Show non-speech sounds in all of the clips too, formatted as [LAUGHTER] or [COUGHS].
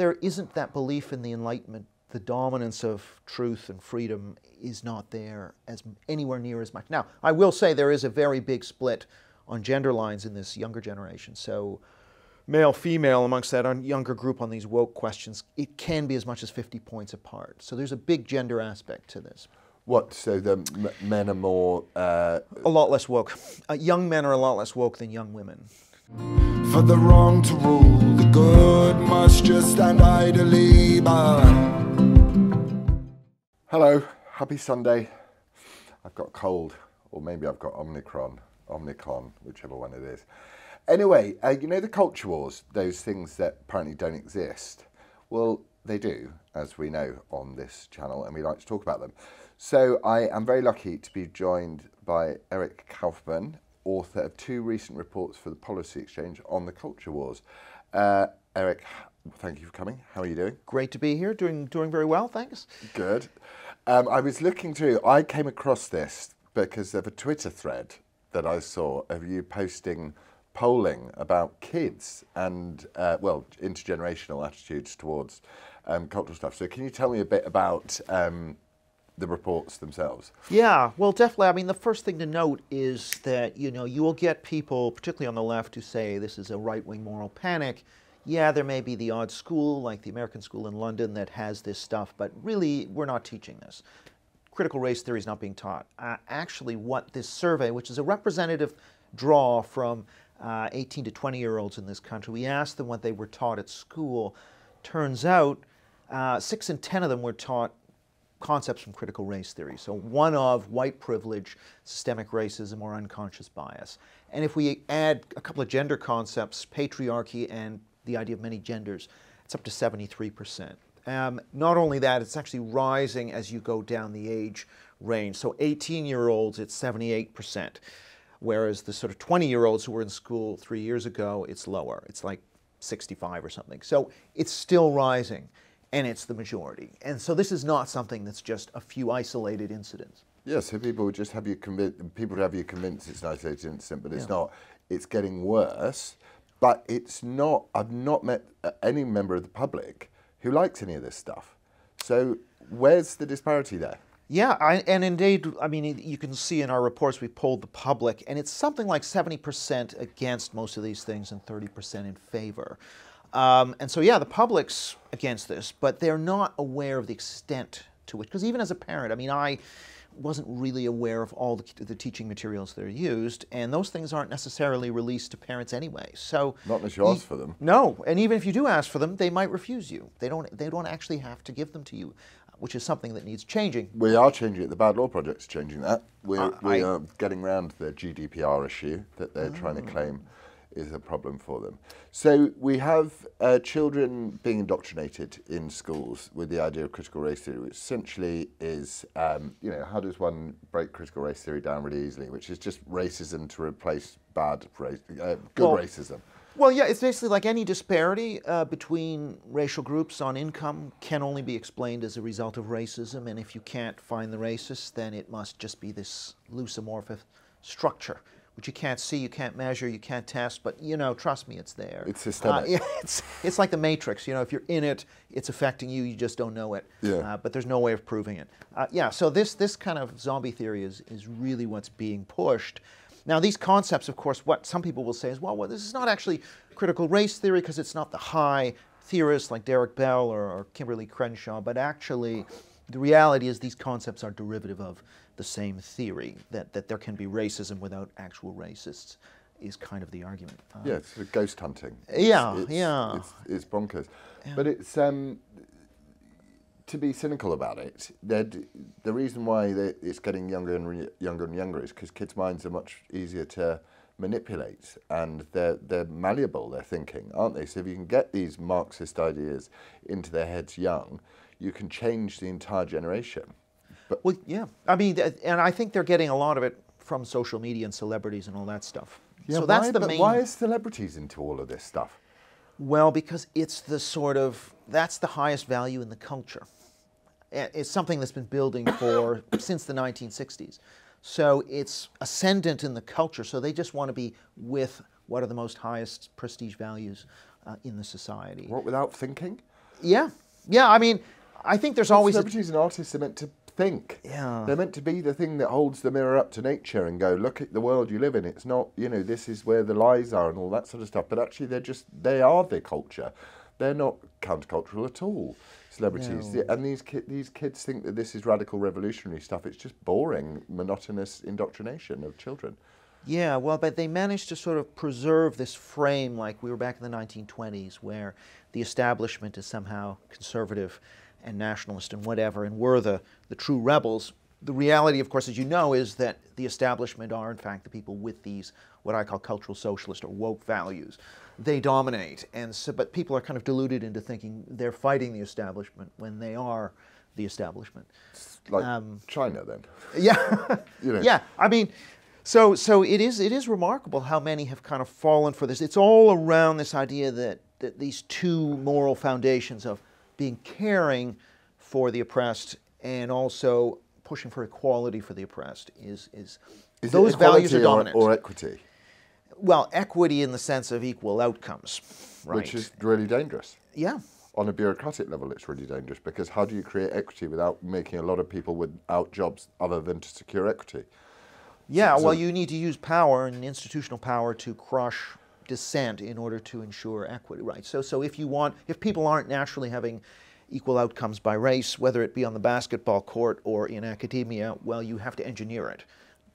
there isn't that belief in the Enlightenment. The dominance of truth and freedom is not there as anywhere near as much. Now, I will say there is a very big split on gender lines in this younger generation. So, male, female, amongst that younger group on these woke questions, it can be as much as 50 points apart. So, there's a big gender aspect to this. What? So the m- men are more. Uh... A lot less woke. Uh, young men are a lot less woke than young women. For the wrong to rule, the good must just stand idly by. Hello, happy Sunday. I've got cold, or maybe I've got Omicron, Omicron, whichever one it is. Anyway, uh, you know the culture wars, those things that apparently don't exist? Well, they do, as we know on this channel, and we like to talk about them. So I am very lucky to be joined by Eric Kaufmann, author of two recent reports for the Policy Exchange on the culture wars. Uh, Eric, thank you for coming. How are you doing? Great to be here. Doing doing very well, thanks. Good. Um, I was looking through. I came across this because of a Twitter thread that I saw of you posting polling about kids and uh, well intergenerational attitudes towards um, cultural stuff. So can you tell me a bit about um, the reports themselves? Yeah, well, definitely. I mean, the first thing to note is that you know you will get people, particularly on the left, who say this is a right-wing moral panic. Yeah, there may be the odd school, like the American school in London, that has this stuff, but really, we're not teaching this. Critical race theory is not being taught. Uh, actually, what this survey, which is a representative draw from uh, 18 to 20 year olds in this country, we asked them what they were taught at school. Turns out, uh, six in 10 of them were taught concepts from critical race theory. So one of white privilege, systemic racism, or unconscious bias. And if we add a couple of gender concepts, patriarchy and the idea of many genders, it's up to 73%. Um, not only that, it's actually rising as you go down the age range. So 18 year olds, it's 78%. Whereas the sort of 20 year olds who were in school three years ago, it's lower. It's like 65 or something. So it's still rising and it's the majority. And so this is not something that's just a few isolated incidents. Yeah, so people would just have you convinced, people would have you convinced it's an isolated incident, but it's yeah. not. It's getting worse, but it's not. I've not met uh, any member of the public who likes any of this stuff. So where's the disparity there? Yeah, I, and indeed, I mean, you can see in our reports we polled the public, and it's something like 70% against most of these things and 30% in favor. Um, and so, yeah, the public's against this, but they're not aware of the extent to which, because even as a parent, I mean, I wasn't really aware of all the, the, teaching materials that are used, and those things aren't necessarily released to parents anyway. So not unless you ask for them. No, and even if you do ask for them, they might refuse you. They don't. They don't actually have to give them to you, which is something that needs changing. We are changing it. The Bad Law Project's changing that. We're, uh, we are getting around the GDPR issue that they're trying to ah. claim is a problem for them. So we have uh, children being indoctrinated in schools with the idea of critical race theory, which essentially is, um, you know, how does one break critical race theory down really easily, which is just racism to replace bad race, uh, good well, racism. Well, yeah, it's basically like any disparity uh, between racial groups on income can only be explained as a result of racism, and if you can't find the racist, then it must just be this loose amorphous structure which you can't see, you can't measure, you can't test, but you know, trust me, it's there. It's systemic. Uh, [LAUGHS] yeah, it's, it's like the Matrix. You know, if you're in it, it's affecting you. You just don't know it. Yeah. Uh, but there's no way of proving it. Uh, yeah. So this this kind of zombie theory is is really what's being pushed. Now, these concepts, of course, what some people will say is, well, well this is not actually critical race theory because it's not the high theorists like Derek Bell or, or Kimberlé Crenshaw, but actually, the reality is these concepts are derivative of the same theory that, that there can be racism without actual racists is kind of the argument. Um, yeah, it's ghost hunting. Yeah, it's, yeah. It's, it's bonkers. Yeah. But it's, um, to be cynical about it, the reason why it's getting younger and younger and younger is because kids' minds are much easier to manipulate and they're, they're malleable, they're thinking, aren't they? So if you can get these Marxist ideas into their heads young, you can change the entire generation. But well, yeah, I mean, and I think they're getting a lot of it from social media and celebrities and all that stuff. Yeah, so that's why, the main. Why is celebrities into all of this stuff? Well, because it's the sort of that's the highest value in the culture. It's something that's been building for [COUGHS] since the 1960s. So it's ascendant in the culture. So they just want to be with what are the most highest prestige values uh, in the society. What without thinking? Yeah, yeah. I mean, I think there's always a, celebrities and artists are meant to think. Yeah. They're meant to be the thing that holds the mirror up to nature and go, look at the world you live in. It's not, you know, this is where the lies are and all that sort of stuff. But actually, they're just, they are the culture. They're not countercultural at all. Celebrities No. and these ki- these kids think that this is radical revolutionary stuff. It's just boring, monotonous indoctrination of children. Yeah, well, but they managed to sort of preserve this frame like we were back in the 1920s, where the establishment is somehow conservative and nationalist and whatever, and we're the, the true rebels. The reality, of course, as you know, is that the establishment are, in fact, the people with these, what I call cultural socialist or woke values. They dominate, and so, but people are kind of deluded into thinking they're fighting the establishment when they are the establishment. It's like Um, China, then. [LAUGHS] Yeah, [LAUGHS] You know. yeah. I mean, so so it is it is remarkable how many have kind of fallen for this. It's all around this idea that that these two moral foundations of being caring for the oppressed and also pushing for equality for the oppressed is is, Is it those values are equality or- dominant. Or, equity, well, equity in the sense of equal outcomes, right? which is really dangerous. yeah. on a bureaucratic level, it's really dangerous because how do you create equity without making a lot of people without jobs other than to secure equity? Yeah, So- well, you need to use power and institutional power to crush dissent in order to ensure equity, right? So, so if you want, if people aren't naturally having equal outcomes by race, whether it be on the basketball court or in academia, well, you have to engineer it.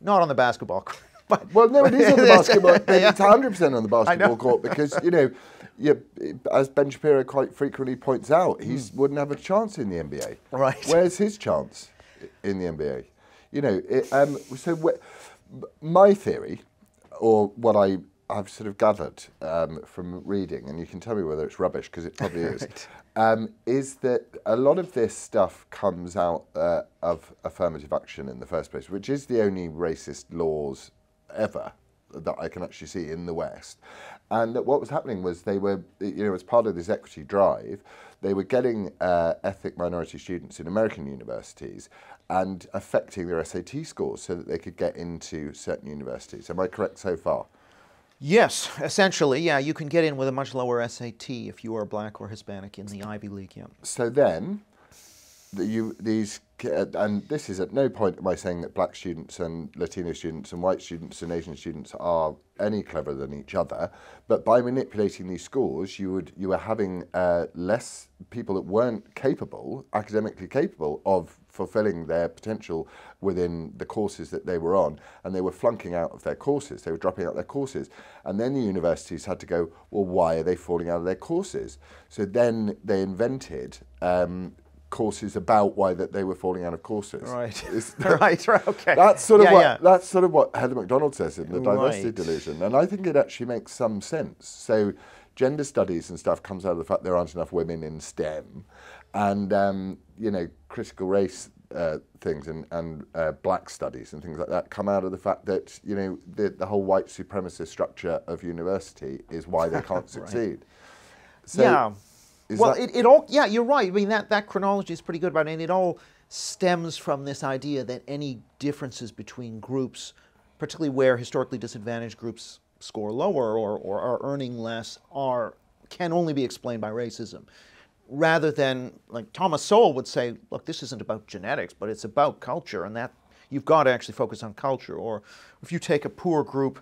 Not on the basketball [LAUGHS] court, but [LAUGHS] Well, no, it is on the [LAUGHS] basketball. It's 100% on the basketball court because, you know, you, as Ben Shapiro quite frequently points out, he wouldn't have a chance in the NBA. Right. Where's his chance in the NBA? You know, it, um, so my theory, or what I I've sort of gathered um, from reading, and you can tell me whether it's rubbish because it probably is, [LAUGHS] Right. um, is that a lot of this stuff comes out uh, of affirmative action in the first place, which is the only racist laws ever that I can actually see in the West. And that what was happening was they were, you know, as part of this equity drive, they were getting uh, ethnic minority students in American universities and affecting their SAT scores so that they could get into certain universities. Am I correct so far? yes, essentially, yeah, you can get in with a much lower SAT if you are black or Hispanic in the Ivy League. Yeah. So then, the, you these and this is at no point am I saying that black students and Latino students and white students and Asian students are any cleverer than each other, but by manipulating these scores, you would you were having uh, less people that weren't capable, academically capable of fulfilling their potential within the courses that they were on, and they were flunking out of their courses. They were dropping out their courses, and then the universities had to go, well, why are they falling out of their courses? So then they invented. Um, courses about why that they were falling out of courses. Right. [LAUGHS] Right. Right. Okay. That's sort of Yeah, what yeah. that's sort of what Heather Mac Donald says in the diversity Right. delusion, and I think it actually makes some sense. So, gender studies and stuff comes out of the fact there aren't enough women in STEM, and um, you know critical race uh, things and and uh, black studies and things like that come out of the fact that you know the the whole white supremacist structure of university is why they can't [LAUGHS] succeed. So yeah. Is Well, that- it, it all, yeah, you're right. I mean, that, that chronology is pretty good it, and it all stems from this idea that any differences between groups, particularly where historically disadvantaged groups score lower or, or are earning less, are can only be explained by racism. Rather than, like Thomas Sowell would say, look, this isn't about genetics, but it's about culture, and that you've got to actually focus on culture. Or if you take a poor group,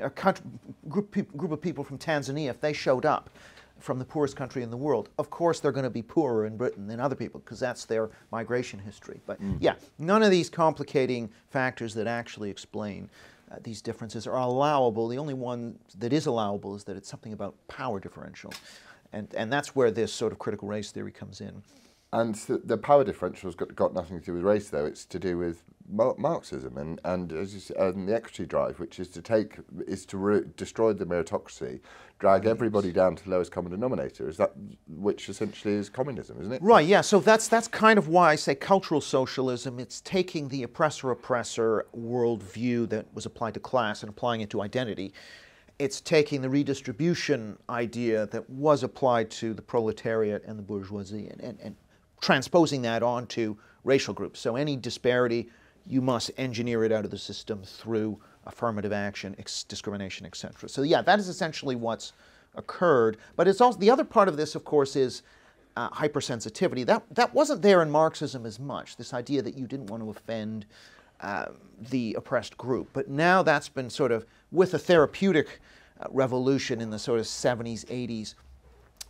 a country, group, group of people from Tanzania, if they showed up from the poorest country in the world, of course they're going to be poorer in Britain than other people because that's their migration history. But yeah, none of these complicating factors that actually explain uh, these differences are allowable. The only one that is allowable is that it's something about power differential. And, and that's where this sort of critical race theory comes in. And the power differential's got, got nothing to do with race, though. It's to do with Marxism and and, as you say, and the equity drive, which is to take is to destroy the meritocracy, drag everybody down to the lowest common denominator. Is that which essentially is communism, isn't it? Right, yeah. So that's that's kind of why I say cultural socialism. It's taking the oppressor oppressor worldview that was applied to class and applying it to identity. It's taking the redistribution idea that was applied to the proletariat and the bourgeoisie and, and, and transposing that onto racial groups. So any disparity, you must engineer it out of the system through affirmative action, ex- discrimination, etc. So yeah, that is essentially what's occurred. But it's also the other part of this, of course, is uh, hypersensitivity. That, that wasn't there in Marxism as much, this idea that you didn't want to offend uh, the oppressed group. But now that's been sort of, with a therapeutic uh, revolution in the sort of 70s, 80s,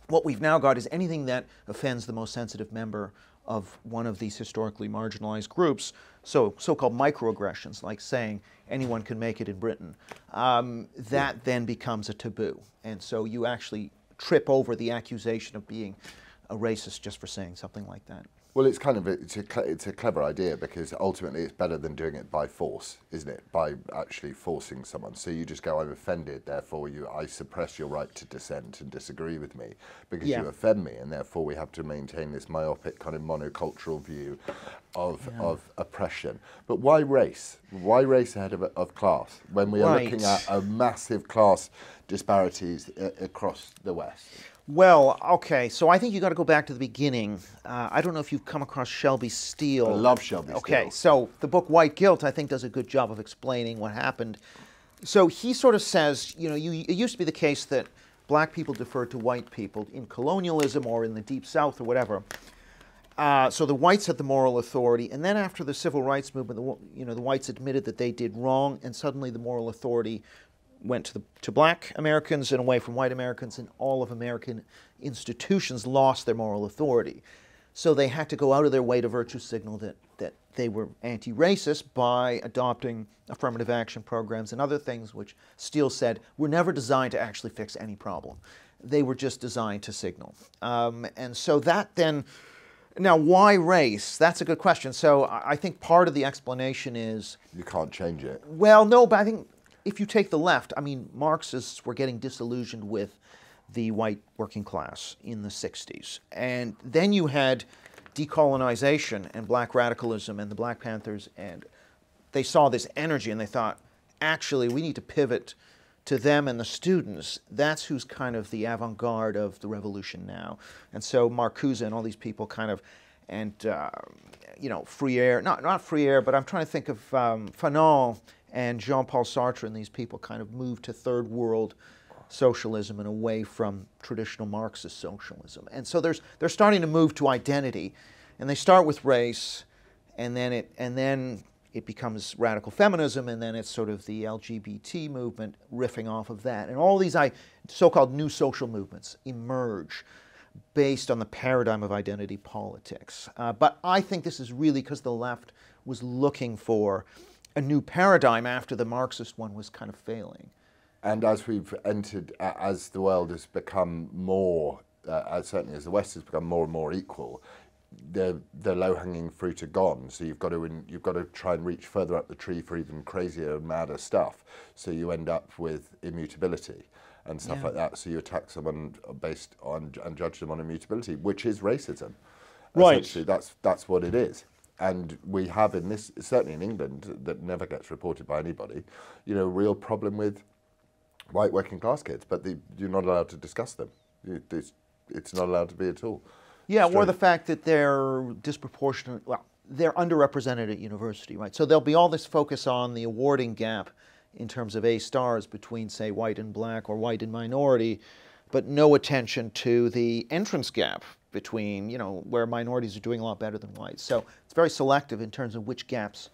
what we've now got is anything that offends the most sensitive member of one of these historically marginalized groups, so so-called microaggressions, like saying anyone can make it in Britain, um, that then becomes a taboo. And so you actually trip over the accusation of being a racist just for saying something like that. Well, it's kind of a, it's a it's a clever idea because ultimately it's better than doing it by force, isn't it? By actually forcing someone. So you just go, I'm offended, therefore you I suppress your right to dissent and disagree with me because Yeah. you offend me, and therefore we have to maintain this myopic kind of monocultural view of of oppression. But why race? Why race ahead of of class when we are looking at a massive class disparities uh, across the West? Well, okay, so I think you got to go back to the beginning. Uh, I don't know if you've come across Shelby Steele. I love Shelby Okay, Steele. so the book White Guilt, I think, does a good job of explaining what happened. So he sort of says, you know, you, it used to be the case that black people deferred to white people in colonialism or in the Deep South or whatever. Uh, so the whites had the moral authority, and then after the civil rights movement, the, you know, the whites admitted that they did wrong, and suddenly the moral authority went to the to black Americans and away from white Americans, and all of American institutions lost their moral authority. So they had to go out of their way to virtue signal that that they were anti-racist by adopting affirmative action programs and other things, which Steele said were never designed to actually fix any problem. They were just designed to signal, um, and so that then. Now, why race? That's a good question. So I think part of the explanation is You can't change it. well, no, but I think if you take the left, I mean, Marxists were getting disillusioned with the white working class in the 60s. And then you had decolonization and black radicalism and the Black Panthers, and they saw this energy and they thought, actually, we need to pivot to them and the students. That's who's kind of the avant garde of the revolution now. And so Marcuse and all these people kind of, and, uh, you know, Freire, not, not Freire, but I'm trying to think of um, Fanon and Jean Paul Sartre and these people kind of moved to third world socialism and away from traditional Marxist socialism. And so there's, they're starting to move to identity. And they start with race, and then it, and then it becomes radical feminism, and then it's sort of the LGBT movement riffing off of that. And all these so-called new social movements emerge based on the paradigm of identity politics. Uh, but I think this is really because the left was looking for a new paradigm after the Marxist one was kind of failing. And as we've entered, as the world has become more, uh, as certainly as the West has become more and more equal, the the low hanging fruit are gone. So you've got to in, you've got to try and reach further up the tree for even crazier and madder stuff. So you end up with immutability and stuff Yeah. like that. So you attack someone based on and judge them on immutability, which is racism. Right. Essentially, that's that's what it is. And we have in this, certainly in England, that never gets reported by anybody, you know, real problem with white working class kids, but the, you're not allowed to discuss them. It's, it's not allowed to be at all. Yeah, or the fact that they're disproportionate, well, they're underrepresented at university, right? So there'll be all this focus on the awarding gap in terms of A stars between, say, white and black or white and minority, but no attention to the entrance gap between, you know, where minorities are doing a lot better than whites. So it's very selective in terms of which gaps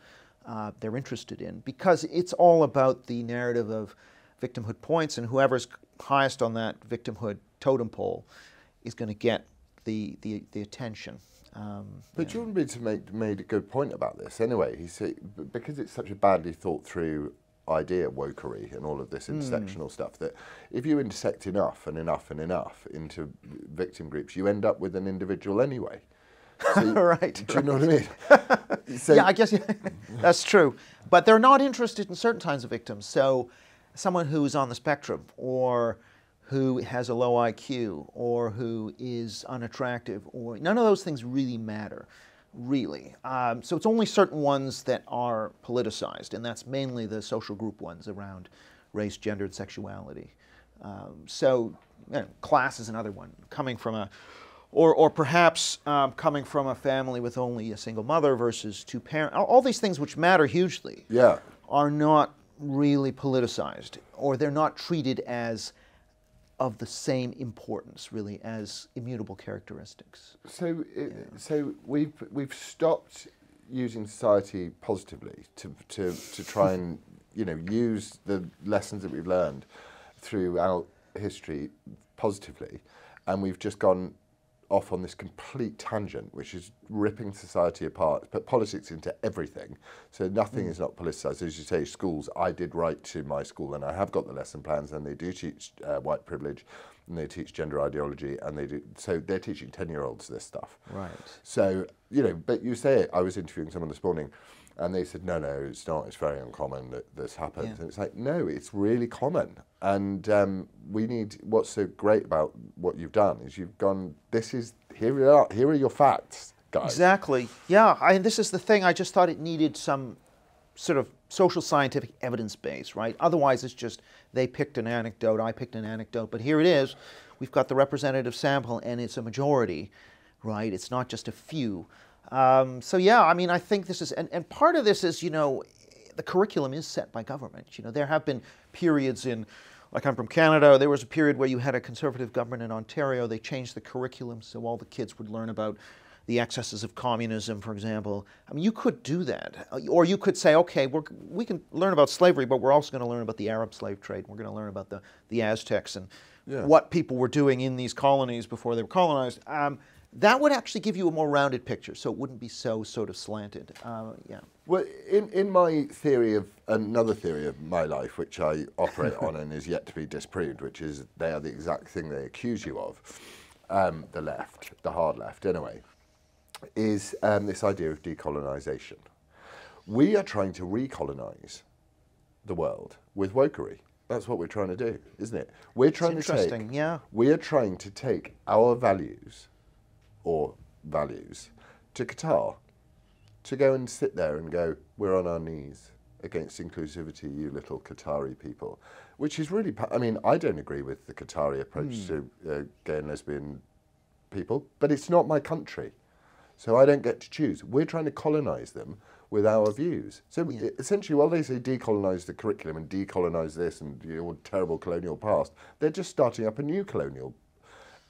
uh, they're interested in because it's all about the narrative of victimhood points, and whoever's highest on that victimhood totem pole is going to get the, the, the attention. Um, But Jordan Peterson made, made a good point about this anyway. He said, because it's such a badly thought through idea, wokery, and all of this hmm. intersectional stuff, that if you intersect enough and enough and enough into victim groups, you end up with an individual anyway. [LAUGHS] So Right, Do you know what I mean? [LAUGHS] So- yeah, I guess [LAUGHS] that's true. But they're not interested in certain kinds of victims. So, someone who's on the spectrum, or who has a low IQ, or who is unattractive, or none of those things really matter, really. Um, so it's only certain ones that are politicized, and that's mainly the social group ones around race, gender, and sexuality. Um, so, you know, class is another one. Coming from a or, or perhaps um, coming from a family with only a single mother versus two parents. All, all these things which matter hugely Yeah. are not really politicized, or they're not treated as of the same importance, really, as immutable characteristics. So, uh, it, so we've we've stopped using society positively to to to try and you know use the lessons that we've learned throughout history positively, and we've just gone off on this complete tangent, which is ripping society apart, put politics into everything. So nothing is not politicized. As you say, schools, I did write to my school and I have got the lesson plans and they do teach uh, white privilege and they teach gender ideology and they do, so they're teaching 10 year olds this stuff. Right. So, you know, but you say it, I was interviewing someone this morning and they said, no, no, it's not, it's very uncommon that this happens. Yeah. And it's like, no, it's really common. And um, we need, what's so great about what you've done is you've gone, this is, here we are, here are your facts, guys. Exactly. Yeah, I, and this is the thing. I just thought it needed some sort of social scientific evidence base, right? Otherwise, it's just they picked an anecdote, I picked an anecdote, but here it is. We've got the representative sample, and it's a majority, right? It's not just a few. Um, so yeah, I mean, I think this is, and, and part of this is, you know, the curriculum is set by government. You know, there have been periods in, like I'm from Canada, there was a period where you had a conservative government in Ontario. They changed the curriculum so all the kids would learn about the excesses of communism, for example. I mean, you could do that. Or you could say, okay, we're, we can learn about slavery, but we're also going to learn about the Arab slave trade. We're going to learn about the, the Aztecs and Yeah. what people were doing in these colonies before they were colonized. Um, that would actually give you a more rounded picture, so it wouldn't be so sort of slanted. Uh, yeah. Well, in, in my theory of another theory of my life, which I operate on and is yet to be disproved, which is they are the exact thing they accuse you of, um, the left, the hard left, anyway, is um, this idea of decolonisation. We are trying to recolonise the world with wokery. That's what we're trying to do, isn't it? We're trying to take. interesting, yeah. We are trying to take our values, or values, to Qatar to go and sit there and go, we're on our knees against inclusivity, you little Qatari people, which is really, I mean, I don't agree with the Qatari approach to uh, gay and lesbian people, but it's not my country. So I don't get to choose. We're trying to colonize them with our views. So e- essentially, while they say decolonize the curriculum and decolonize this and your terrible colonial past, they're just starting up a new colonial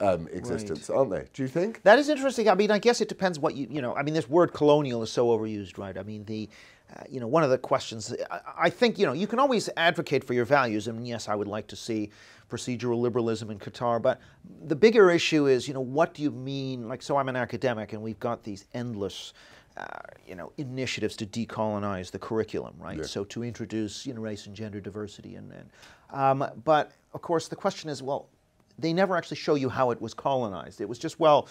um, existence, aren't they? Do you think? That is interesting. I mean, I guess it depends what you, you know, I mean, this word colonial is so overused, right? I mean, the, uh, you know, one of the questions, I, I think, you know, you can always advocate for your values. And yes, I would like to see procedural liberalism in Qatar. But the bigger issue is, you know, what do you mean? Like, so I'm an academic and we've got these endless, uh, you know, initiatives to decolonize the curriculum, right? So to introduce, you know, race and gender diversity. And, and um, but of course, the question is, well, they never actually show you how it was colonized. It was just, well,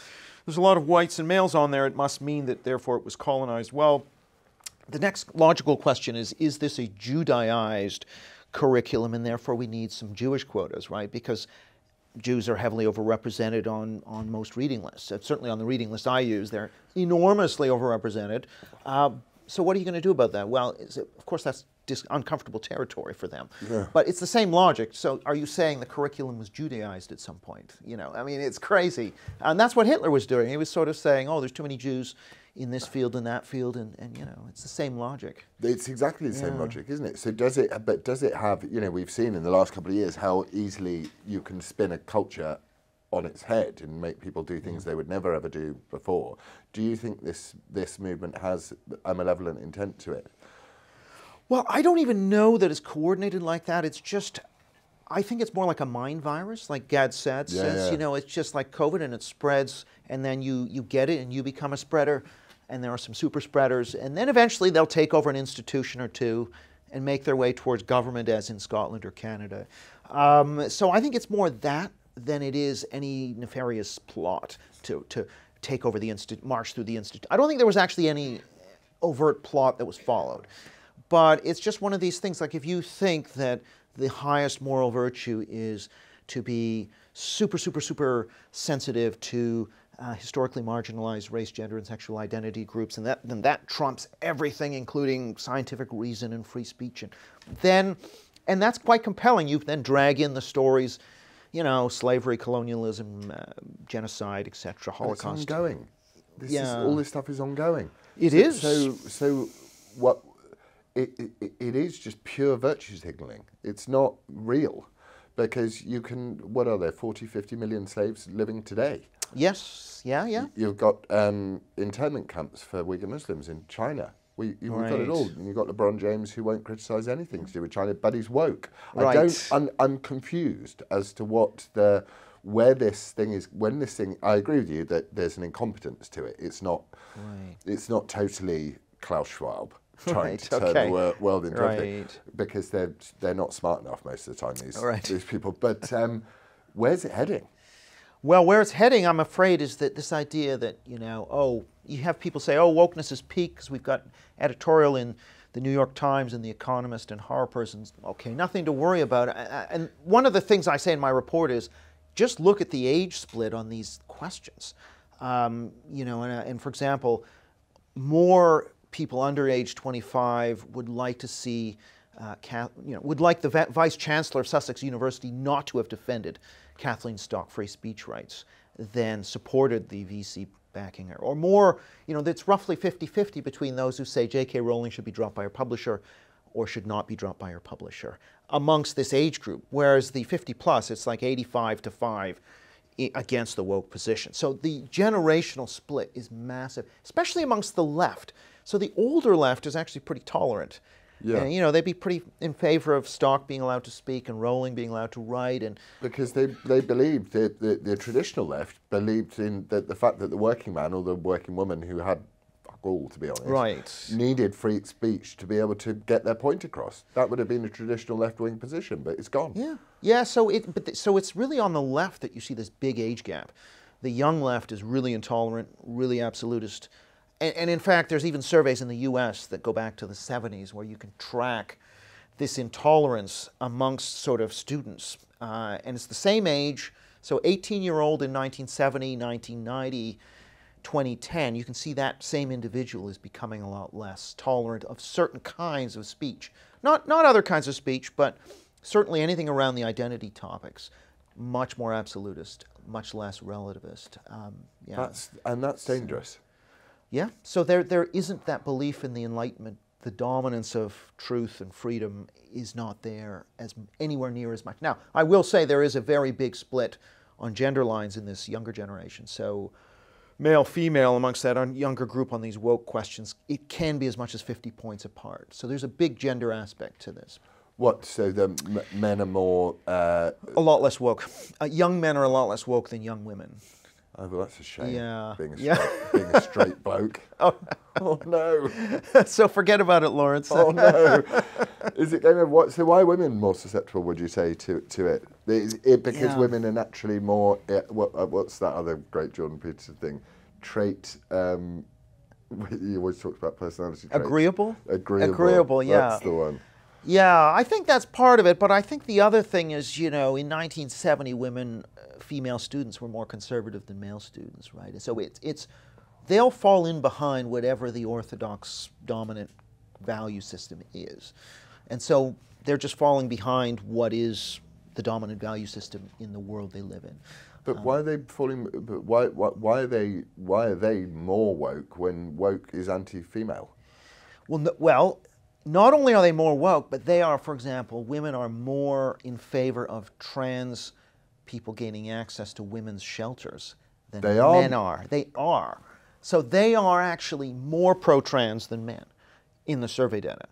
there's a lot of whites and males on there. It must mean that therefore it was colonized. Well, the next logical question is is this a Judaized curriculum and therefore we need some Jewish quotas, right? Because Jews are heavily overrepresented on, on most reading lists. Uh, certainly on the reading list I use, they're enormously overrepresented. Uh, so what are you going to do about that? Well, it, of course that's uncomfortable territory for them. But it's the same logic. So are you saying the curriculum was Judaized at some point? You know, I mean, it's crazy. And that's what Hitler was doing. He was sort of saying, oh, there's too many Jews in this field and that field, and, and you know, it's the same logic. It's exactly the same logic, isn't it? So does it? But does it have? You know, we've seen in the last couple of years how easily you can spin a culture on its head and make people do things mm. they would never ever do before. Do you think this this movement has a malevolent intent to it? Well, I don't even know that it's coordinated like that. It's just, I think it's more like a mind virus, like Gad Saad, Yeah, says. yeah. You know, it's just like COVID and it spreads, and then you, you get it and you become a spreader, and there are some super spreaders, and then eventually they'll take over an institution or two and make their way towards government, as in Scotland or Canada. Um, so I think it's more that than it is any nefarious plot to, to take over the institute, march through the institute. I don't think there was actually any overt plot that was followed. But it's just one of these things. Like if you think that the highest moral virtue is to be super, super, super sensitive to uh, historically marginalized race, gender, and sexual identity groups, and that then that trumps everything, including scientific reason and free speech, and then, and that's quite compelling. You then drag in the stories, you know, slavery, colonialism, uh, genocide, etc., It's Holocaust. ongoing. This is, Yeah. all this stuff is ongoing. It so, is. So, so what? It, it, it is just pure virtue signaling. It's not real, because you can. What are there? 40, 50 million slaves living today. Yes, yeah, yeah. You've got um, internment camps for Uyghur Muslims in China. We, you've got it all. Right. And you've got LeBron James who won't criticise anything to do with China, but he's woke. Right. I Right. don't. I'm, I'm confused as to what the where this thing is. When this thing, I agree with you that there's an incompetence to it. It's not. Right. It's not totally Klaus Schwab [LAUGHS] trying Right, to turn okay. the wor- world into Right. because they're they're not smart enough most of the time. These Right. these people. But um, where's it heading? Well, where it's heading, I'm afraid, is that this idea that, you know, oh, you have people say, oh, wokeness is peak because we've got editorial in the New York Times and The Economist and Harper's, and okay, nothing to worry about. A- a- And one of the things I say in my report is just look at the age split on these questions. Um, you know, and, uh, and for example, more people under age 25 would like to see, uh, you know, would like the vice chancellor of Sussex University not to have defended Kathleen Stock free speech rights than supported the VC backing her. Or more, you know, it's roughly 50 50 between those who say J.K. Rowling should be dropped by her publisher or should not be dropped by her publisher amongst this age group. Whereas the 50 plus, it's like 85 to 5 against the woke position. So the generational split is massive, especially amongst the left. So the older left is actually pretty tolerant. Yeah. And, you know, they'd be pretty in favor of Stock being allowed to speak and Rowling being allowed to write. And Because they, they believed, the, the, the traditional left believed in the, the fact that the working man or the working woman who had all, to be honest, Right. needed free speech to be able to get their point across. That would have been a traditional left wing position, but it's gone. yeah, yeah. So it, but so it's really on the left that you see this big age gap. The young left is really intolerant, really absolutist, and, and in fact, there's even surveys in the U.S. that go back to the 70s where you can track this intolerance amongst sort of students, uh, and it's the same age. So 18 year old in 1970, 1990. 2010, you can see that same individual is becoming a lot less tolerant of certain kinds of speech. Not, not other kinds of speech, but certainly anything around the identity topics. Much more absolutist, much less relativist. Um, yeah. That's, and that's dangerous. Yeah. So there, there isn't that belief in the Enlightenment. The dominance of truth and freedom is not there as anywhere near as much. Now, I will say there is a very big split on gender lines in this younger generation. So, male, female amongst that younger group on these woke questions, it can be as much as 50 points apart. So there's a big gender aspect to this. What? So the m- men are more. Uh, A lot less woke. Uh, young men are a lot less woke than young women. Oh, well, that's a shame. Yeah. Being a Yeah. straight, being a straight [LAUGHS] bloke. Oh, no. [LAUGHS] so forget about it, Laurence. Oh no! Is it going what? So why are women more susceptible? Would you say to to it? Is it because Yeah. women are naturally more? eh, What, uh, what's that other great Jordan Peterson thing? Trait. Um, [LAUGHS] you always talk about personality. Traits. Agreeable? Agreeable. Agreeable, yeah. That's the one. Yeah, I think that's part of it, but I think the other thing is, you know, in 1970, women, uh, female students were more conservative than male students, right? And so it's, it's, they'll fall in behind whatever the orthodox dominant value system is. And so they're just falling behind what is the dominant value system in the world they live in. But why are they falling? But why, why why are they why are they more woke when woke is anti-female? Well, no, well, not only are they more woke, but they are, for example, women are more in favor of trans people gaining access to women's shelters than They are? men are. They are. So they are actually more pro trans than men in the survey data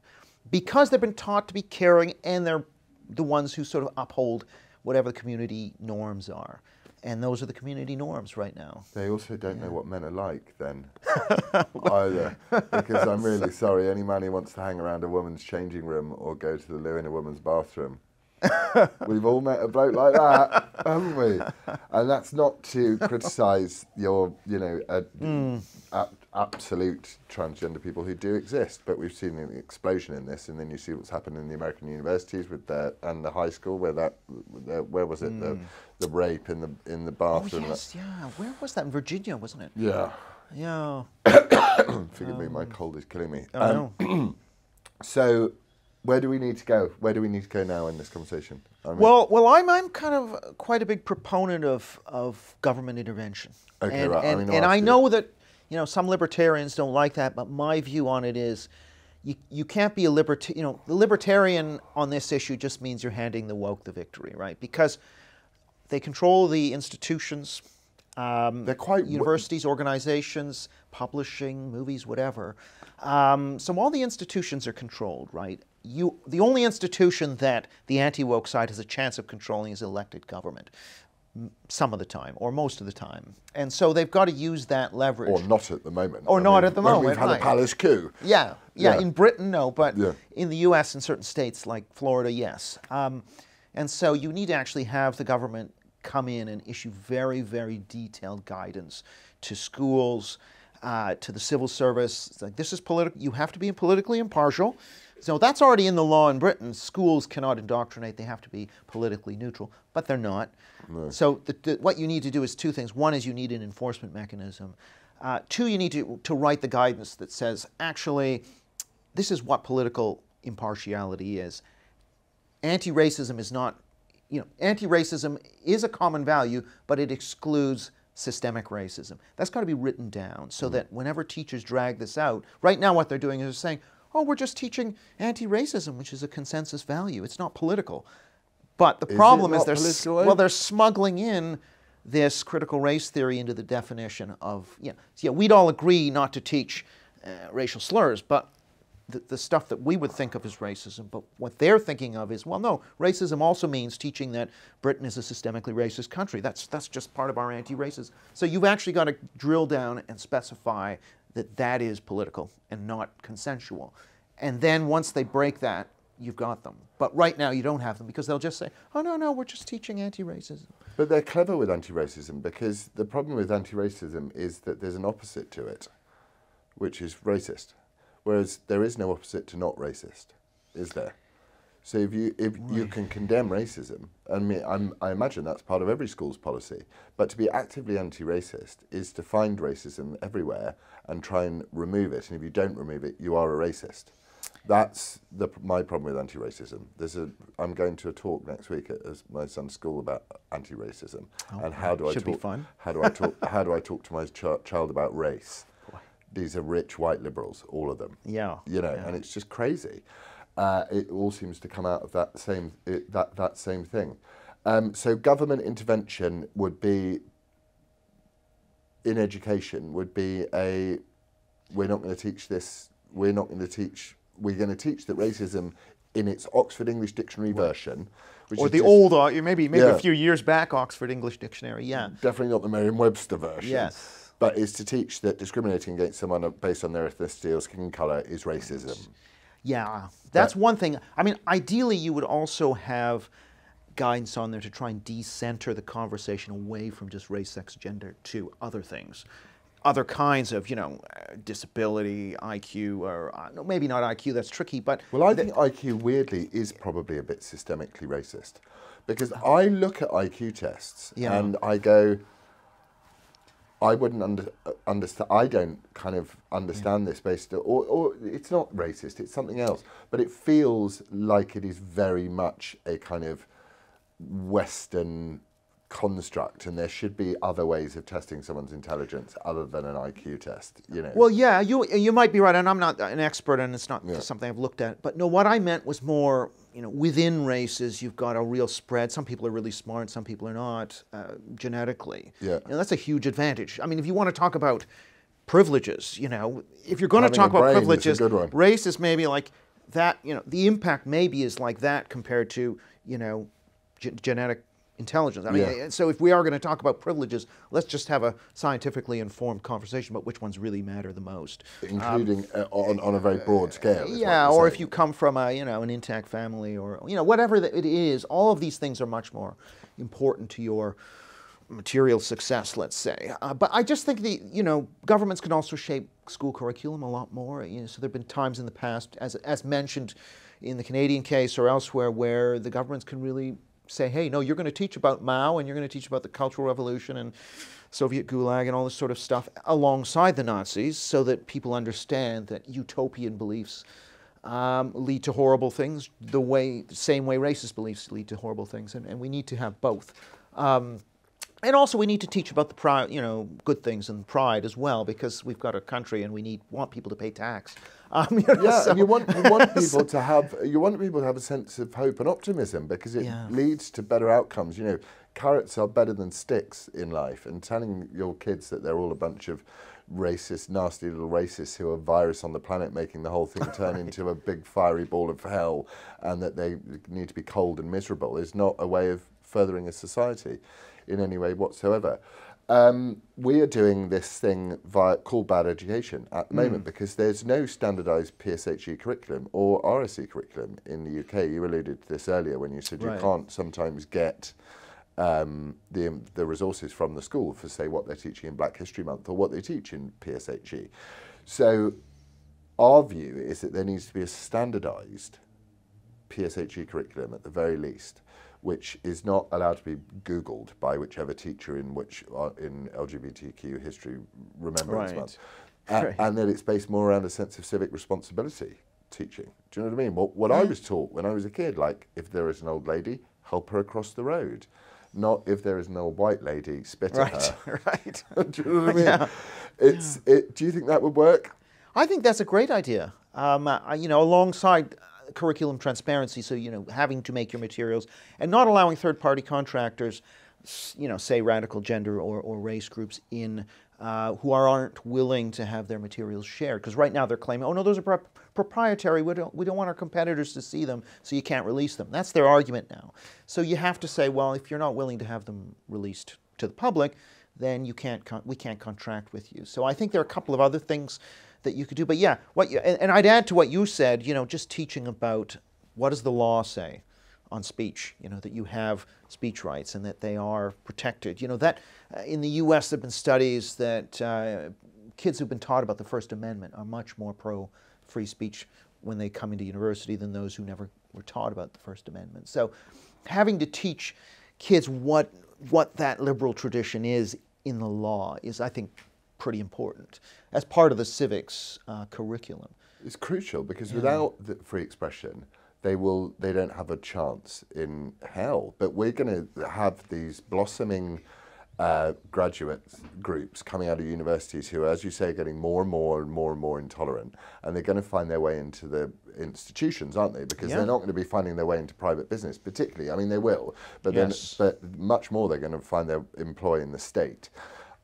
because they've been taught to be caring and they're the ones who sort of uphold whatever the community norms are. And those are the community norms right now. They also don't know what men are like then [LAUGHS] either. Because I'm really sorry, any man who wants to hang around a woman's changing room or go to the loo in a woman's bathroom. [LAUGHS] We've all met a bloke like that, [LAUGHS] haven't we? And that's not to criticise your, you know, uh, ab- absolute transgender people who do exist, but we've seen an explosion in this, and then you see what's happened in the American universities with their and the high school where that, the, where was it, the, the rape in the in the bathroom. Oh, yes, yeah. Where was that? In Virginia, wasn't it? Yeah. Yeah. [COUGHS] Forgive me, my cold is killing me. I Um, know. [COUGHS] So, where do we need to go? Where do we need to go now in this conversation? I mean, Well, well, I'm I'm kind of quite a big proponent of of government intervention. Okay, and, right, I And, mean, I'll and I know that you know some libertarians don't like that, but my view on it is, you, you can't be a libertarian. You know, the libertarian on this issue just means you're handing the woke the victory, right? Because they control the institutions, um, They're quite universities, organizations, publishing, movies, whatever. Um, so all the institutions are controlled, right? You, the only institution that the anti-woke side has a chance of controlling is elected government, some of the time or most of the time, and so they've got to use that leverage. Or not at the moment. Or I not mean, at the moment, We've had right. a palace coup. Yeah, yeah, Yeah. In Britain, no, but Yeah. in the U.S. and certain states like Florida, yes. Um, and so you need to actually have the government come in and issue very, very detailed guidance to schools, uh, to the civil service. It's like this is political. You have to be politically impartial. So that's already in the law in Britain. Schools cannot indoctrinate; they have to be politically neutral, but they're not. So the, the, what you need to do is two things. One is you need an enforcement mechanism. Uh, two, you need to, to write the guidance that says, actually, this is what political impartiality is. Anti-racism is not, you know, anti-racism is a common value, but it excludes systemic racism. That's got to be written down so that whenever teachers drag this out, right now what they're doing is saying, oh, we're just teaching anti-racism, which is a consensus value. It's not political. But the Is problem is they're political, well, they're smuggling in this critical race theory into the definition of yeah. So yeah, we'd all agree not to teach uh, racial slurs, but the, the stuff that we would think of as racism, but what they're thinking of is well, no, racism also means teaching that Britain is a systemically racist country. That's that's just part of our anti-racism. So you've actually got to drill down and specify that that is political and not consensual. And then once they break that, you've got them. But right now you don't have them because they'll just say, oh, no, no, we're just teaching anti-racism. But they're clever with anti-racism because the problem with anti-racism is that there's an opposite to it, which is racist. Whereas there is no opposite to not racist, is there? So if you if you can condemn racism, I mean, I'm, I imagine that's part of every school's policy. But to be actively anti-racist is to find racism everywhere and try and remove it. And if you don't remove it, you are a racist. That's the, my problem with anti-racism. There's a. I'm going to a talk next week at, at my son's school about anti-racism oh, and how do I should be talk. fun. How do I talk? how do I talk to my ch- child about race? These are rich white liberals, all of them. Yeah, You know, yeah. and it's just crazy. Uh, it all seems to come out of that same it, that that same thing. Um, so government intervention would be in education would be a we're not going to teach this. We're not going to teach. We're going to teach that racism in its Oxford English Dictionary version, which Or the just old, maybe maybe Yeah. a few years back, Oxford English Dictionary. Yeah. definitely not the Merriam-Webster version. Yes. But is to teach that discriminating against someone based on their ethnicity or skin color is racism. Yeah, that's one thing. I mean, ideally, you would also have guidance on there to try and decenter the conversation away from just race, sex, gender to other things, other kinds of, you know, uh, disability, IQ, or uh, no, maybe not IQ. That's tricky, but Well, I think IQ weirdly is probably a bit systemically racist because I look at IQ tests Yeah. and I go, I wouldn't under, uh, understand. I don't kind of understand this based, or, or it's not racist. It's something else, but it feels like it is very much a kind of Western construct, and there should be other ways of testing someone's intelligence other than an IQ test. You know. Well, yeah, you you might be right, and I'm not an expert, and it's not Yeah. something I've looked at. But no, what I meant was more, you know, within races, you've got a real spread. Some people are really smart, some people are not uh, genetically. Yeah. You know, that's a huge advantage. I mean, if you want to talk about privileges, you know, if you're going to talk about brain privileges, race is maybe like that. You know, the impact maybe is like that compared to you know, ge- genetic intelligence. I mean, Yeah. uh, so if we are going to talk about privileges, let's just have a scientifically informed conversation about which ones really matter the most. including uh, on, on a very broad scale. Yeah, or if you come from a you know an intact family, or you know whatever it is, all of these things are much more important to your material success, let's say. Uh, but I just think the you know governments can also shape school curriculum a lot more. You know, so there've been times in the past, as as mentioned in the Canadian case or elsewhere, where the governments can really say, hey, no, you're going to teach about Mao and you're going to teach about the Cultural Revolution and Soviet Gulag and all this sort of stuff alongside the Nazis, so that people understand that utopian beliefs um, lead to horrible things the way, same way racist beliefs lead to horrible things, and, and we need to have both. Um, and also we need to teach about the pride, you know, good things and pride as well, because we've got a country and we need want people to pay tax. Um, you know, Yeah, so- and you want you want [LAUGHS] people to have you want people to have a sense of hope and optimism because it Yeah. leads to better outcomes. You know, carrots are better than sticks in life, and telling your kids that they're all a bunch of racist, nasty little racists who are virus on the planet, making the whole thing [LAUGHS] turn into a big fiery ball of hell, and that they need to be cold and miserable is not a way of furthering a society in any way whatsoever. Um, we are doing this thing via called Bad Education at the moment because there's no standardised PSHE curriculum or RSE curriculum in the UK. You alluded to this earlier when you said Right. you can't sometimes get um, the the resources from the school for say what they're teaching in Black History Month or what they teach in PSHE. So our view is that there needs to be a standardised PSHE curriculum at the very least, which is not allowed to be Googled by whichever teacher in which uh, in LGBTQ history Remembrance Right. Month, A- Right. and that it's based more around a sense of civic responsibility teaching. Do you know what I mean? What, what I was taught when I was a kid, like if there is an old lady, help her across the road. Not if there is an old white lady, spit right, at her. [LAUGHS] right. [LAUGHS] do you know what I mean? Yeah. It's. It, do you think that would work? I think that's a great idea. Um, uh, you know, alongside curriculum transparency, so you know, having to make your materials and not allowing third-party contractors, you know, say radical gender or, or race groups in uh, who are, aren't willing to have their materials shared. Because right now they're claiming, oh no, those are pro- proprietary. We don't we don't want our competitors to see them, so you can't release them. That's their argument now. So you have to say, well, if you're not willing to have them released to the public, then you can't we can't contract with you. So I think there are a couple of other things that you could do. But yeah, what you, and, and I'd add to what you said, you know, just teaching about what does the law say on speech, you know, that you have speech rights and that they are protected. You know, that uh, in the US there have been studies that uh, kids who've been taught about the First Amendment are much more pro free speech when they come into university than those who never were taught about the First Amendment. So having to teach kids what what that liberal tradition is in the law is, I think, pretty important as part of the civics uh, curriculum. It's crucial because without the free expression, they will they don't have a chance in hell. But we're going to have these blossoming uh, graduate groups coming out of universities who, as you say, are getting more and more and more and more intolerant, and they're going to find their way into the institutions, aren't they? Because Yeah. they're not going to be finding their way into private business, particularly. I mean, they will, but Yes. then but much more they're going to find their employ in the state.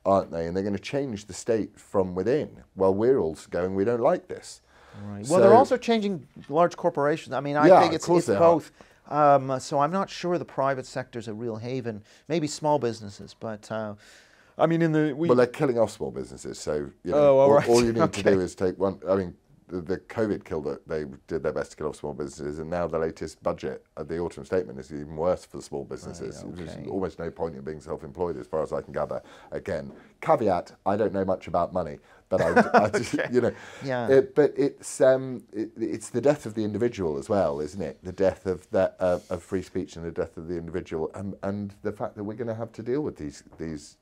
Aren't they? And they're going to change the state from within. Well, we're all going, we don't like this. Right. Well, they're also changing large corporations. I mean, I Yeah, think of it's, course it's they are. both. Um, so I'm not sure the private sector's a real haven. Maybe small businesses, but uh, I mean, in the we, Well, they're killing off small businesses, so you know, Oh, all all, right. all you need Okay. to do [LAUGHS] is take one. I mean, the, COVID killed it. They did their best to kill off small businesses, and now the latest budget, uh, the autumn statement, is even worse for small businesses. There's okay. almost no point in being self-employed, as far as I can gather. Again, caveat: I don't know much about money, but I, I [LAUGHS] just, you know, Yeah. It, but it's um, it, it's the death of the individual as well, isn't it? The death of that uh, of free speech and the death of the individual, and and the fact that we're going to have to deal with these these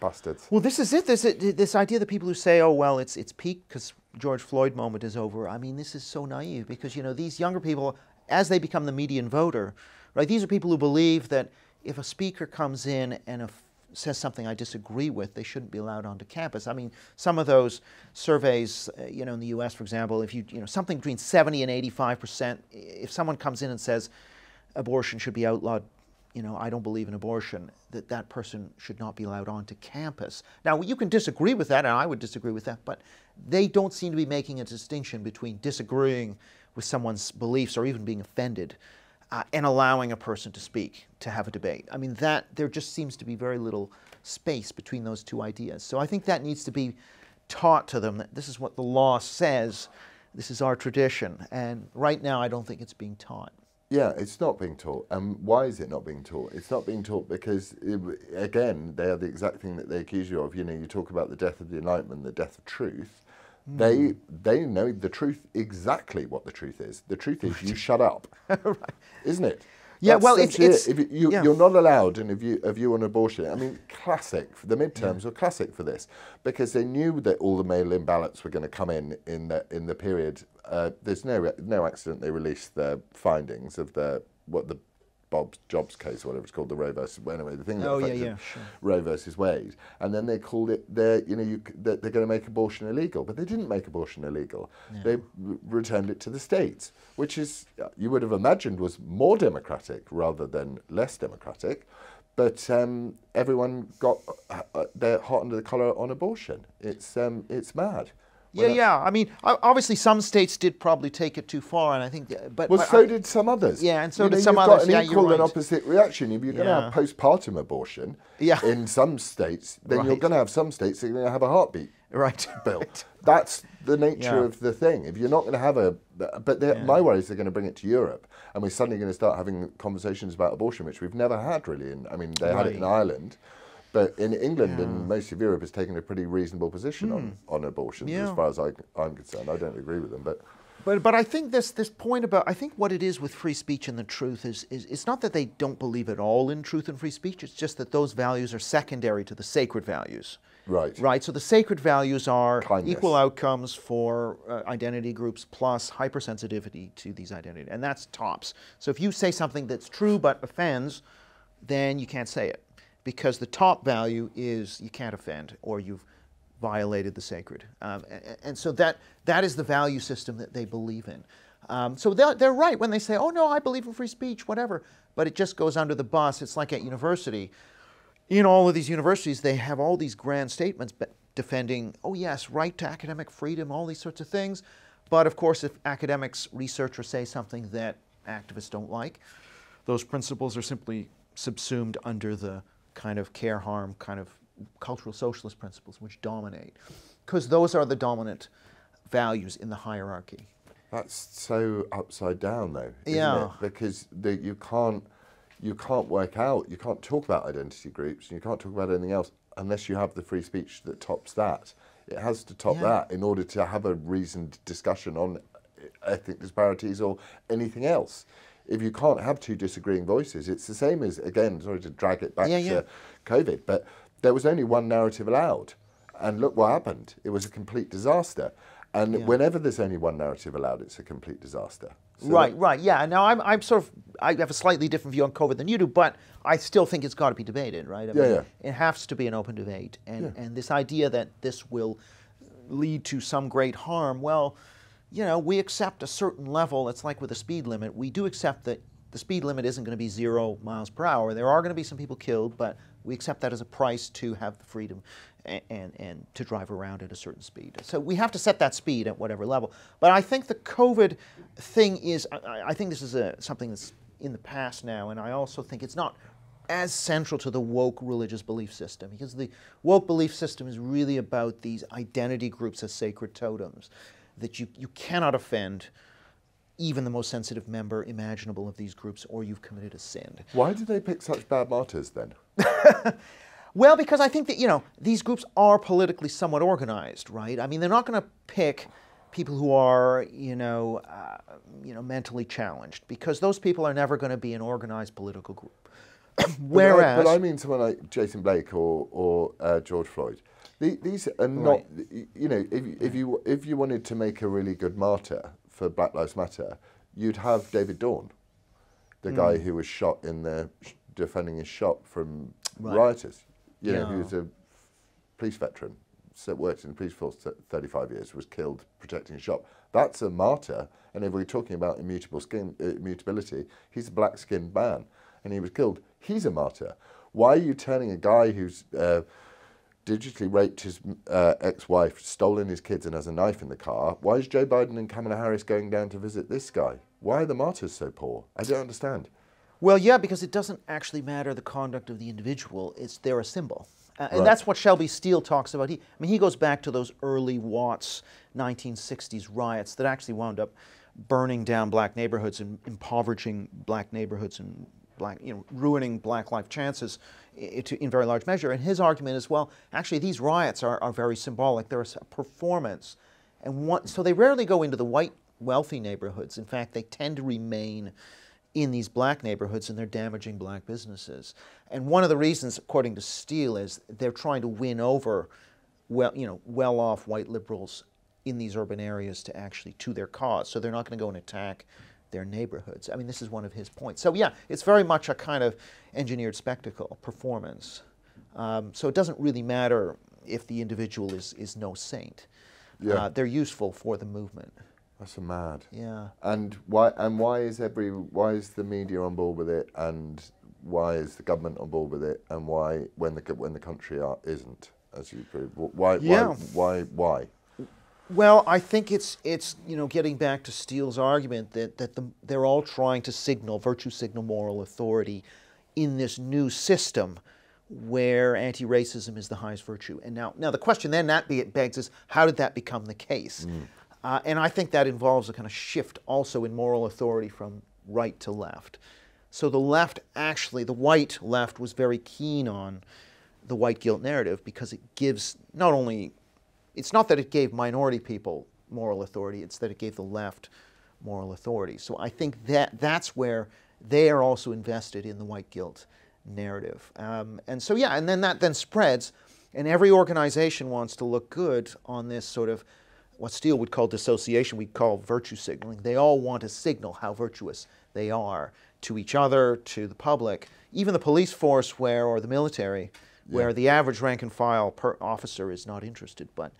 bastards. Well, this is it. This this idea that people who say, "Oh, well, it's it's peak because George Floyd moment is over." I mean, this is so naive because you know these younger people, as they become the median voter, right? These are people who believe that if a speaker comes in and if says something I disagree with, they shouldn't be allowed onto campus. I mean, some of those surveys, uh, you know, in the U.S., for example, if you you know something between 70 and 85 percent, if someone comes in and says abortion should be outlawed you know, I don't believe in abortion, that that person should not be allowed onto campus. Now, you can disagree with that, and I would disagree with that, but they don't seem to be making a distinction between disagreeing with someone's beliefs or even being offended uh, and allowing a person to speak, to have a debate. I mean, that there just seems to be very little space between those two ideas. So I think that needs to be taught to them that this is what the law says, this is our tradition, and right now I don't think it's being taught. Yeah, it's not being taught. And why is it not being taught? It's not being taught because, it, again, they are the exact thing that they accuse you of. You know, you talk about the death of the Enlightenment, the death of truth. Hmm. They they know the truth exactly what the truth is. The truth is you shut up, [LAUGHS] isn't it? Yeah, That's well, it's- it's- it. You, yeah. you're not allowed an view, a view on abortion. I mean, classic. The midterms were classic for this because they knew that all the mail-in ballots were going to come in in the in the period. Uh, there's no no accident they released the findings of the what the Bob's Jobs case, or whatever it's called, the Roe versus anyway, the thing that Oh, yeah, affected yeah, sure. Roe versus Wade, and then they called it they're you know you, that they're going to make abortion illegal, but they didn't make abortion illegal. They r- returned it to the states, which is uh, you would have imagined was more democratic rather than less democratic. But um, everyone got uh, uh, they're hot under the collar on abortion. It's um, it's mad. Yeah, yeah. I mean, obviously, some states did probably take it too far, and I think, uh, but Well, so I- did some others. Yeah, and so You did know, some you've others. Got an Yeah, equal and opposite reaction. If you're going to have postpartum abortion Yeah. in some states, then you're going to have some states that are going to have a heartbeat right, [LAUGHS] bill. [LAUGHS] right. That's the nature Yeah. of the thing. If you're not going to have a, but my worry is they're going to bring it to Europe, and we're suddenly going to start having conversations about abortion, which we've never had really. In, I mean, they had it in Ireland. But in England and most of Europe has taken a pretty reasonable position on, on abortions, as Hmm. Far as I, I'm concerned. I don't agree with them, but But but I think this this point about I think what it is with free speech and the truth is is it's not that they don't believe at all in truth and free speech. It's just that those values are secondary to the sacred values. Right. Right. So the sacred values are Kindness. equal outcomes for uh, identity groups plus hypersensitivity to these identities, and that's tops. So if you say something that's true but offends, then you can't say it because the top value is you can't offend or you've violated the sacred. Um, and, and so that, that is the value system that they believe in. Um, so they're, they're right when they say, oh no, I believe in free speech, whatever. But it just goes under the bus. It's like at university. In all of these universities, they have all these grand statements defending, oh yes, right to academic freedom, all these sorts of things. But of course, if academics, researchers say something that activists don't like, those principles are simply subsumed under the kind of care harm, kind of cultural socialist principles which dominate. Because those are the dominant values in the hierarchy. That's so upside down, though. Isn't Yeah. It? Because the, you can't you can't work out. You can't talk about identity groups. and You can't talk about anything else unless you have the free speech that tops that. It has to top Yeah. that in order to have a reasoned discussion on uh, ethnic disparities or anything else. If you can't have two disagreeing voices, it's the same as again. Sorry to drag it back Yeah, to yeah. COVID, but there was only one narrative allowed, and look what happened. It was a complete disaster. And Yeah. whenever there's only one narrative allowed, it's a complete disaster. So right, right, yeah. Now I'm, I'm sort of, I have a slightly different view on COVID than you do, but I still think it's got to be debated, right? I Yeah, mean, yeah. It has to be an open debate, and and this idea that this will lead to some great harm, well, you know, we accept a certain level. It's like with a speed limit. We do accept that the speed limit isn't going to be zero miles per hour. There are going to be some people killed, but we accept that as a price to have the freedom and, and, and to drive around at a certain speed. So we have to set that speed at whatever level. But I think the COVID thing is, I, I think this is a, something that's in the past now, and I also think it's not as central to the woke religious belief system because the woke belief system is really about these identity groups as sacred totems that you, you cannot offend even the most sensitive member imaginable of these groups or you've committed a sin. Why did they pick such bad martyrs then? [LAUGHS] Well, because I think that, you know, these groups are politically somewhat organized, right? I mean, they're not going to pick people who are, you know, uh, you know, mentally challenged because those people are never going to be an organized political group. [COUGHS] But I- Whereas, but I, mean someone like Jason Blake or, or uh, George Floyd. The- These are not, you know, if, you- if you if you wanted to make a really good martyr for Black Lives Matter, you'd have David Dorn, the Hmm. guy who was shot in the defending his shop from Right. rioters. You know, who was a police veteran, so worked in the police force th- 35 years, was killed protecting a shop. That's a martyr. And if we're talking about immutable skin, uh, immutability, he's a black-skinned man, and he was killed. He's a martyr. Why are you turning a guy who's uh, digitally raped his uh, ex-wife, stolen his kids, and has a knife in the car? Why is Joe Biden and Kamala Harris going down to visit this guy? Why are the martyrs so poor? I don't understand. Well, yeah, because it doesn't actually matter the conduct of the individual. It's they're a symbol, uh, and Right. that's what Shelby Steele talks about. He, I mean, he goes back to those early Watts 1960s riots that actually wound up burning down black neighborhoods and impoverishing black neighborhoods and black, you know, ruining black life chances in very large measure. And his argument is, well, actually, these riots are, are very symbolic. They're a performance, and one, so they rarely go into the white wealthy neighborhoods. In fact, they tend to remain in these black neighborhoods and they're damaging black businesses. And one of the reasons, according to Steele, is they're trying to win over well, you know, well-off white liberals in these urban areas to actually to their cause. So they're not going to go and attack their neighborhoods. I mean, this is one of his points. So yeah, it's very much a kind of engineered spectacle performance. Um, so it doesn't really matter if the individual is, is no saint. Yeah. Uh, they're useful for the movement. That's a mad. Yeah. And why? And why is every? Why is the media on board with it? And why is the government on board with it? And why, when the when the country are, isn't, as you prove, why? Yeah. Why? Why? Why? Well, I think it's it's you know getting back to Steele's argument that that the, they're all trying to signal virtue signal moral authority in this new system where anti-racism is the highest virtue. And now now the question then that be, it begs is how did that become the case? Uh, and I think that involves a kind of shift also in moral authority from right to left. So the left actually, the white left was very keen on the white guilt narrative because it gives not only it's not that it gave minority people moral authority, it's that it gave the left moral authority. So I think that that's where they are also invested in the white guilt narrative. Um, and so, yeah, and then that then spreads, and every organization wants to look good on this sort of what Steele would call dissociation, we'd call virtue signaling. They all want to signal how virtuous they are to each other, to the public, even the police force where, or the military, where the average rank and file per officer is not interested. But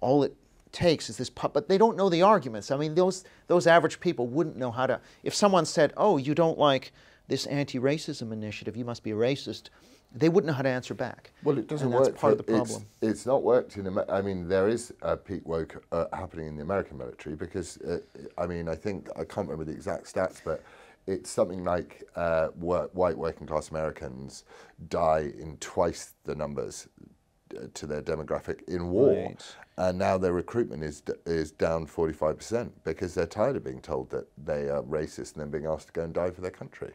all it takes is this, but they don't know the arguments. I mean, those, those average people wouldn't know how to, if someone said, oh, you don't like this anti-racism initiative, you must be a racist, they wouldn't know how to answer back. Well, it doesn't work. part of the it's- problem. It's, not worked in. I mean, there is a peak woke uh, happening in the American military because, uh, I mean, I think I can't remember the exact stats, but it's something like uh, work, white working class Americans die in twice the numbers uh, to their demographic in war, Right. and now their recruitment is is down forty five percent because they're tired of being told that they are racist and then being asked to go and die for their country.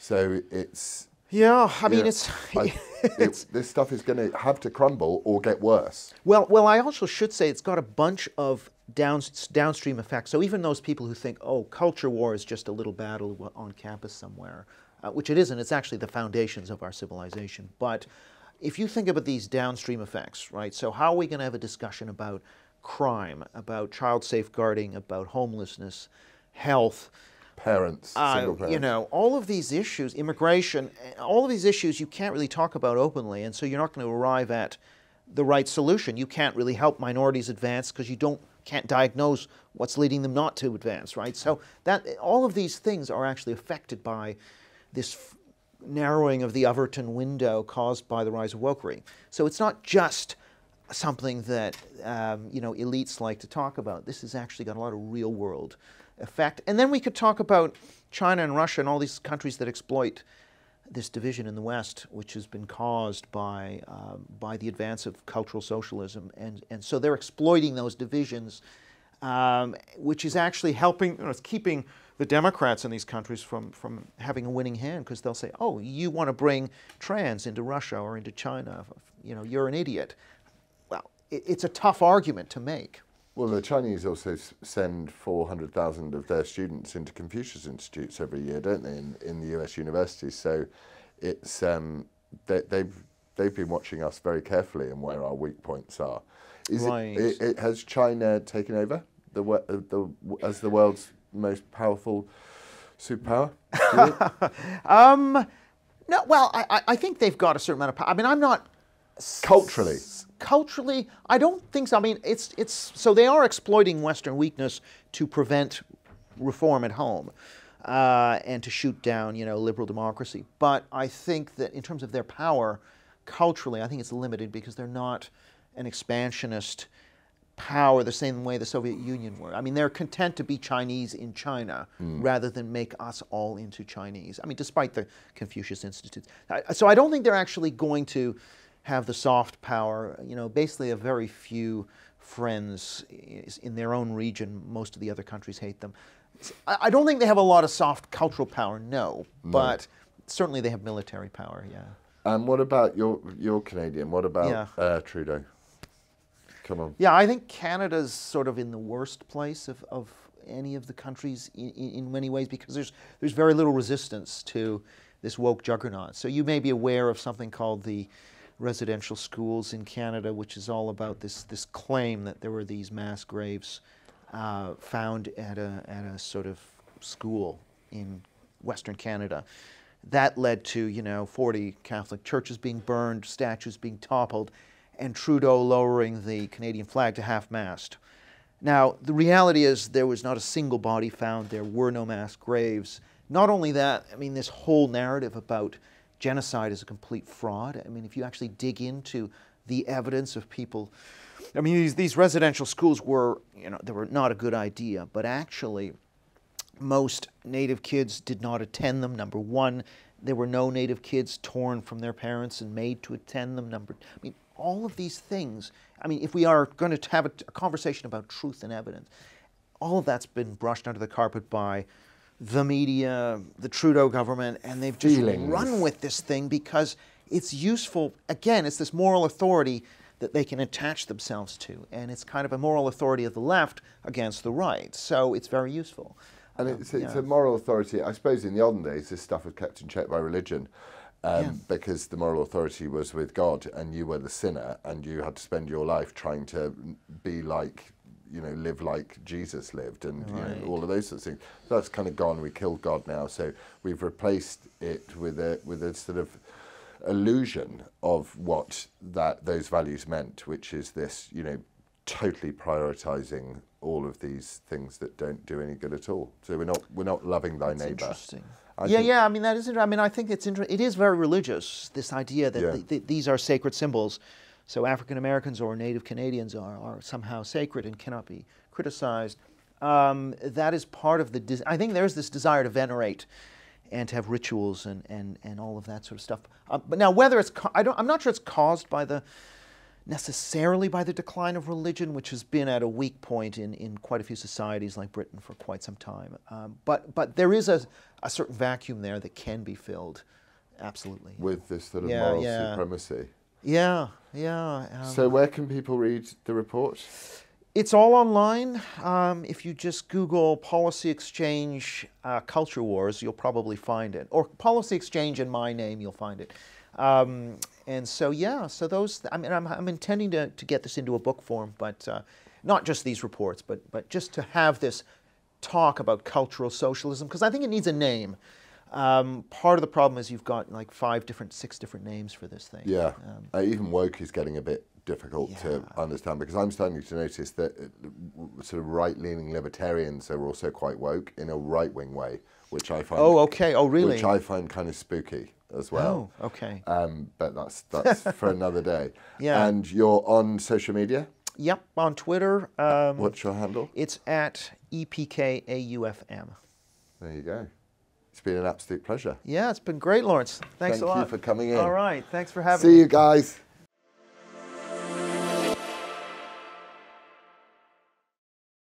So it's Yeah, I mean, yeah, it's, I- [LAUGHS] it's it- this stuff is going to have to crumble or get worse. Well, well, I also should say it's got a bunch of down, downstream effects. So even those people who think, oh, culture war is just a little battle on campus somewhere, uh, which it isn't. It's actually the foundations of our civilization. But if you think about these downstream effects, right? So how are we going to have a discussion about crime, about child safeguarding, about homelessness, health? Parents, Uh, single parents. you know, all of these issues, immigration, all of these issues you can't really talk about openly, and so you're not going to arrive at the right solution. You can't really help minorities advance because you don't can't diagnose what's leading them not to advance, right? So that all of these things are actually affected by this narrowing of the Overton window caused by the rise of wokery. So it's not just something that um, you know elites like to talk about. This has actually got a lot of real world effect. And then we could talk about China and Russia and all these countries that exploit this division in the West, which has been caused by um, by the advance of cultural socialism, and and so they're exploiting those divisions, um, which is actually helping, you know, it's keeping the Democrats in these countries from from having a winning hand because they'll say, oh, you want to bring trans into Russia or into China, you know, you're an idiot. Well, it, it's a tough argument to make. Well, the Chinese also s- send 400,000 of their students into Confucius Institutes every year, don't they, in, in the US universities? So it's, um, they, they've, they've been watching us very carefully and where our weak points are. Is Right. it, it, it, has China taken over the, uh, the, as the world's most powerful superpower? Do you think? Um, no, well, I, I- I think they've got a certain amount of power. I mean, I'm not Culturally. Culturally. I don't think so. I mean, it's it's so they are exploiting Western weakness to prevent reform at home uh, and to shoot down, you know, liberal democracy. But I think that in terms of their power, culturally, I think it's limited because they're not an expansionist power the same way the Soviet Union were. I mean, they're content to be Chinese in China rather than make us all into Chinese. I mean, despite the Confucius Institutes. So I don't think they're actually going to have the soft power. You know, basically, a very few friends in their own region. Most of the other countries hate them. I don't think they have a lot of soft cultural power, no, but certainly they have military power, yeah. and what about your, your Canadian? What about Yeah. uh, Trudeau? Come on. Yeah, I think Canada's sort of in the worst place of, of any of the countries in, in, in many ways because there's there's very little resistance to this woke juggernaut. So you may be aware of something called the residential schools in Canada, which is all about this this claim that there were these mass graves uh, found at a at a sort of school in Western Canada. That led to, you know, 40 Catholic churches being burned, statues being toppled, and Trudeau lowering the Canadian flag to half mast. Now, the reality is there was not a single body found, there were no mass graves. Not only that, I mean, this whole narrative about genocide is a complete fraud. I mean, if you actually dig into the evidence of people, I mean, these, these residential schools were, you know, they were not a good idea, but actually, most Native kids did not attend them, number one. There were no Native kids torn from their parents and made to attend them, number I mean, all of these things. I mean, if we are going to have a, a conversation about truth and evidence, all of that's been brushed under the carpet by the media, the Trudeau government, and they've just Feelings. run with this thing because it's useful. Again, it's this moral authority that they can attach themselves to, and it's kind of a moral authority of the left against the right. So it's very useful. And Um, it's, it's yeah. a moral authority. I suppose in the olden days, this stuff was kept in check by religion. Um, Yeah. Because the moral authority was with God, and you were the sinner, and you had to spend your life trying to be like, you know, live like Jesus lived, and you know, all of those sorts of things. That's kind of gone. We killed God now, so we've replaced it with a with a sort of illusion of what that those values meant, which is this, you know, totally prioritizing all of these things that don't do any good at all. So we're not we're not loving thy neighbor. interesting. I yeah, yeah. I mean, that is. I mean, I think it's inter- It is very religious. This idea that Yeah. th- th- these are sacred symbols, so African Americans or Native Canadians are, are somehow sacred and cannot be criticized. Um, that is part of the. I think there's this desire to venerate, and to have rituals and and and all of that sort of stuff. Uh, but now, whether it's, I don't. I'm not sure it's caused by the necessarily by the decline of religion, which has been at a weak point in, in quite a few societies like Britain for quite some time. Um, but, but there is a, a certain vacuum there that can be filled. Absolutely. with this sort of Yeah, moral yeah. supremacy. Yeah, yeah. um, So where can people read the report? It's all online. Um, if you just Google Policy Exchange uh, Culture Wars, you'll probably find it. Or Policy Exchange in my name, you'll find it. Um, and so, yeah, so those, I mean, I'm, I'm intending to, to get this into a book form, but uh, not just these reports, but, but just to have this talk about cultural socialism, because I think it needs a name. Um, part of the problem is you've got like five different, six different names for this thing. Yeah, Um, uh, even woke is getting a bit difficult to understand because I'm starting to notice that uh, sort of right-leaning libertarians are also quite woke in a right-wing way, which I find. oh, okay. Oh, really? Which I find kind of spooky as well. Oh, okay. Um, but that's that's [LAUGHS] for another day. Yeah. And you're on social media. Yep, on Twitter. Um, What's your handle? It's at E EPKAUFM. There you go. It's been an absolute pleasure. Yeah, it's been great, Laurence. Thanks Thank a you lot. for coming in. All right, thanks for having See me. See you guys.